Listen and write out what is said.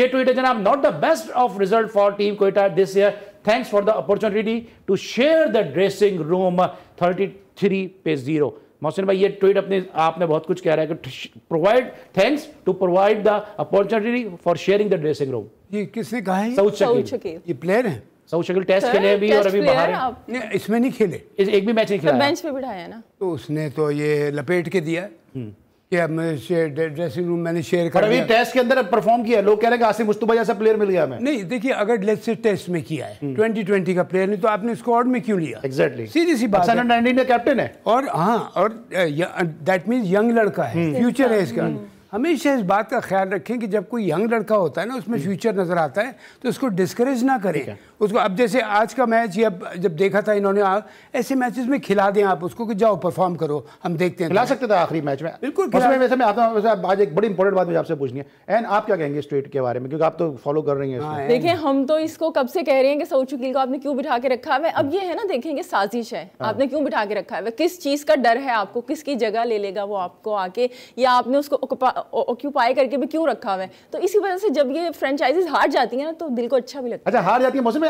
ये ट्वीट है जनाब not the best of result for team Quetta this year thanks for the opportunity to share the dressing room 33 पे zero Mohsin भाई ये tweet अपने आपने बहुत कुछ कह रहा है कि provide thanks to provide the opportunity for sharing the dressing room ये किसने कहा है सऊद शकील। ये प्लेयर है? सऊद शकील टेस्ट खेले हैं भी और अभी बाहर आप इसमें नहीं खेले। एक भी मैच नहीं तो खेला बेंच पे बिठाया ना। तो उसने तो ये लपेट के दिया। मैं ड्रेसिंग रूम मैंने शेयर कर अभी टेस्ट के अंदर परफॉर्म किया लोग कह रहे हैं कि आसिम मुस्तफ़ा जैसा प्लेयर मिल गया हमें। नहीं देखिए अगर लेट्स से टेस्ट में किया है ट्वेंटी ट्वेंटी का प्लेयर नहीं तो आपने स्क्वाड में क्यों लिया? एग्जैक्टली सीधी सी बात 19 का कैप्टन है। और हाँ और दैट मीन्स यंग लड़का है फ्यूचर है इसका। हमेशा इस बात का ख्याल रखें कि जब कोई यंग लड़का होता है ना उसमें फ्यूचर नज़र आता है तो उसको डिस्करेज ना करें। उसको अब जैसे आज का मैच या जब देखा था इन्होंने आ, ऐसे मैचेस में खिला दें आप उसको कि जाओ परफॉर्म करो हम देखते हैं। खिला सकते थे आखिरी मैच में। बिल्कुल वैसे मैं आता हूँ आज एक बड़ी इंपॉर्टेंट बात मुझे आपसे पूछनी है। एंड आप क्या कहेंगे स्ट्रेट के बारे में? क्योंकि आप तो फॉलो कर रही हैं हाँ, देखिए हम तो इसको कब से कह रहे हैं कि सऊद शकील को आपने क्यों बिठा के रखा है? अब ये है ना देखेंगे साजिश है। आपने क्यों बिठा के रखा है? किस चीज़ का डर है आपको? किसकी जगह ले लेगा वो आपको आके? या आपने उसको ऑक्यूपाई करके भी क्यों रखा हुआ है? तो इसी वजह से जब ये फ्रेंचाइजीज हार जाती है ना तो दिल को अच्छा भी लगता है। अच्छा हार जाती है मौसम